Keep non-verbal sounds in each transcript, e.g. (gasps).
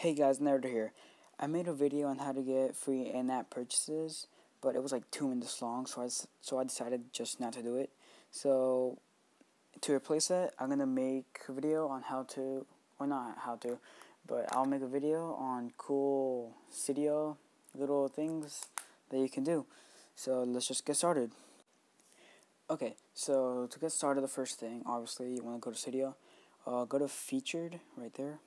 Hey guys, Nerd here. I made a video on how to get free in-app purchases, but it was like two minutes long, so I, so I decided just not to do it. So, to replace that, I'm gonna make a video on how to, or not how to, but I'll make a video on cool Cydia little things that you can do. So let's just get started. Okay, so to get started, the first thing, obviously, you want to go to Cydia. Uh, go to Featured, right there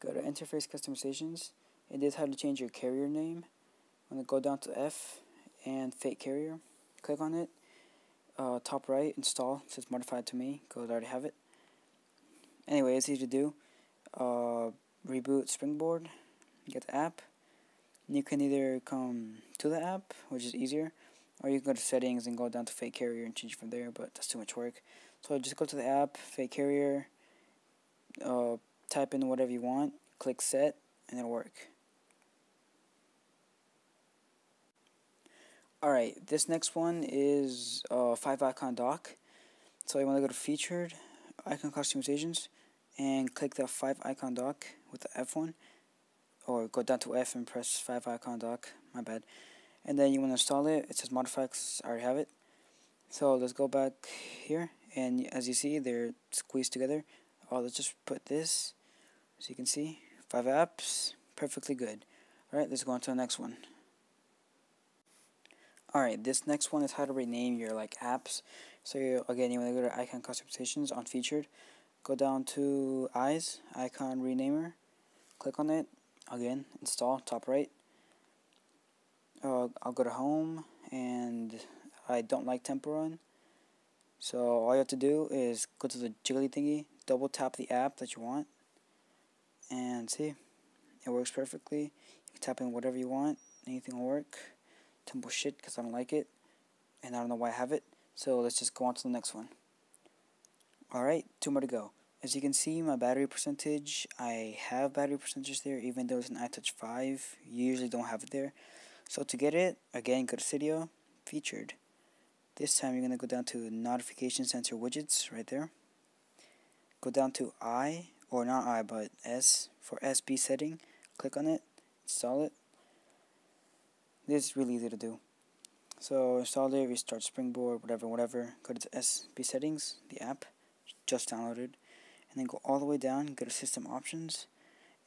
go to interface customizations. It is how to change your carrier name. I'm going to go down to F and fake carrier. Click on it. Uh, top right install. It says modified to me. Because I already have it. Anyway it's easy to do. Uh, reboot springboard. Get the app. You can either come to the app which is easier or you can go to settings and go down to fake carrier and change from there but that's too much work. So just go to the app fake carrier uh, type in whatever you want, click set, and it'll work. Alright, this next one is uh, 5 icon dock. So you want to go to featured, icon customizations, and click the 5 icon dock with the F1. Or go down to F and press 5 icon dock, my bad. And then you want to install it, it says modify I already have it. So let's go back here, and as you see, they're squeezed together. Oh, let's just put this as you can see, five apps, perfectly good. Alright, let's go on to the next one. Alright, this next one is how to rename your like apps. So you, again, you want to go to icon customizations on featured. Go down to eyes, icon renamer. Click on it. Again, install, top right. Uh, I'll go to home and I don't like Temple Run. So all you have to do is go to the jiggly thingy, double tap the app that you want and see it works perfectly. You can tap in whatever you want anything will work. Temple shit because I don't like it and I don't know why I have it. So let's just go on to the next one. Alright two more to go. As you can see my battery percentage I have battery percentage there even though it's an iTouch 5 you usually don't have it there. So to get it again go to Cydia featured. This time you're going to go down to notification center widgets right there. Go down to I or not I but S for SB setting click on it install it. This is really easy to do. So install it restart springboard whatever whatever. Go to SB settings the app just downloaded and then go all the way down go to system options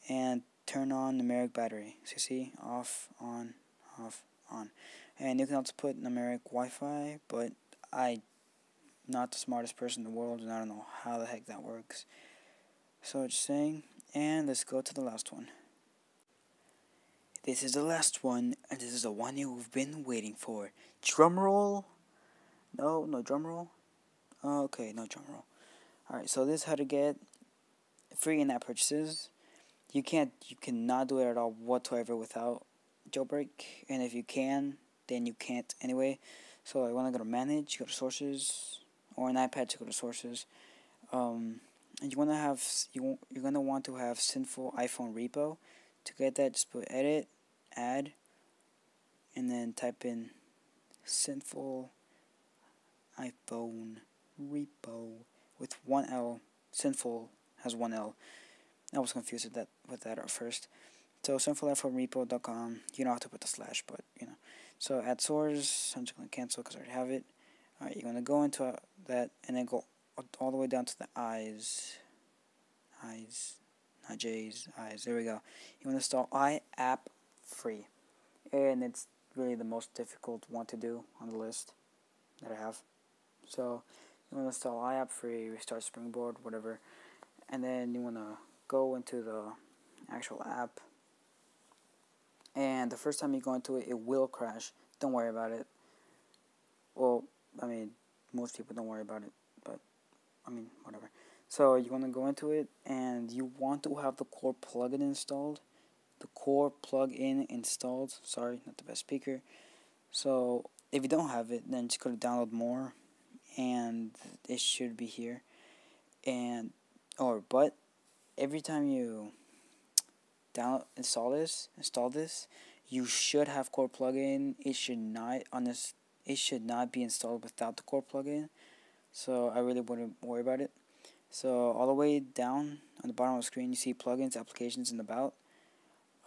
and turn on numeric battery. So you see off on off on. And you can also put numeric Wi-Fi but I not the smartest person in the world and I don't know how the heck that works so just saying, and let's go to the last one. This is the last one, and this is the one you've been waiting for. Drum roll? No, no drum roll. Okay, no drum roll. Alright, so this is how to get free in-app purchases. You can't, you cannot do it at all whatsoever without jailbreak, and if you can, then you can't anyway. So I want to go to manage, go to sources, or an iPad to go to sources. Um, and you want to have you you're gonna want to have sinful iPhone repo. To get that, just put edit, add, and then type in sinful iPhone repo with one L. Sinful has one L. I was confused with that with that at first. So sinfuliPhoneRepo.com. You don't have to put the slash, but you know. So add source. I'm just gonna cancel because I already have it. All right, you're gonna go into uh, that and then go all the way down to the eyes. Eyes, not J's, eyes. There we go. You want to install iApp free. And it's really the most difficult one to do on the list that I have. So you want to install iAPFree, restart Springboard, whatever. And then you want to go into the actual app. And the first time you go into it, it will crash. Don't worry about it. Well, I mean, most people don't worry about it. I mean, whatever. So you want to go into it and you want to have the core plugin installed. The core plugin installed. Sorry, not the best speaker. So if you don't have it, then just go to download more and it should be here. And or but every time you download install this, install this, you should have core plugin. It should not on this it should not be installed without the core plugin so I really wouldn't worry about it. So all the way down on the bottom of the screen you see plugins, applications, and about.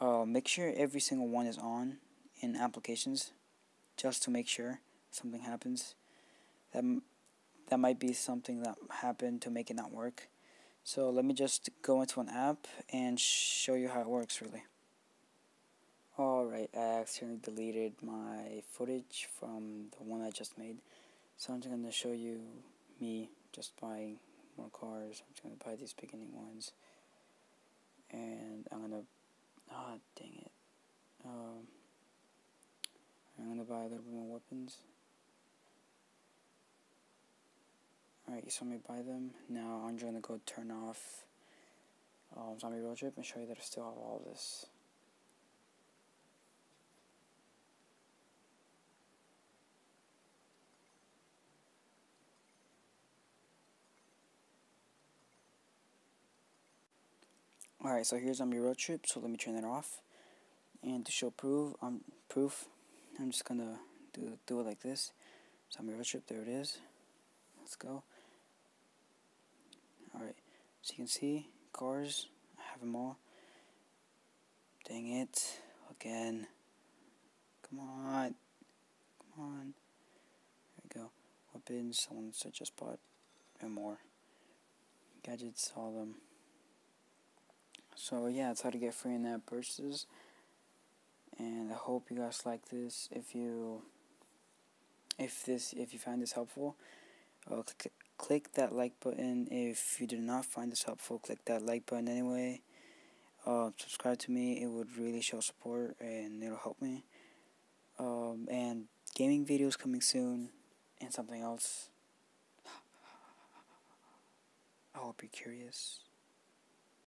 uh, make sure every single one is on in applications just to make sure something happens that that might be something that happened to make it not work so let me just go into an app and show you how it works really alright I accidentally deleted my footage from the one I just made so I'm just going to show you me just buying more cars I'm just going to buy these beginning ones and I'm going to ah dang it um, I'm going to buy a little bit more weapons Alright, you saw me buy them. Now I'm going to go turn off um, Zombie Road Trip and show you that I still have all this. Alright, so here's Zombie Road Trip, so let me turn that off. And to show proof, um, proof, I'm just gonna do, do it like this. Zombie Road Trip, there it is. Let's go. Alright, so you can see cars, I have them all. Dang it, again. Come on, come on. There we go. Weapons, ones I just bought, and more. Gadgets, all of them. So yeah, that's how to get free in-app purchases. And I hope you guys like this. If you, if this, if you find this helpful, uh, click click that like button. If you did not find this helpful click that like button anyway. Uh, subscribe to me. It would really show support and it'll help me. Um, and gaming videos coming soon and something else. (gasps) I hope you're curious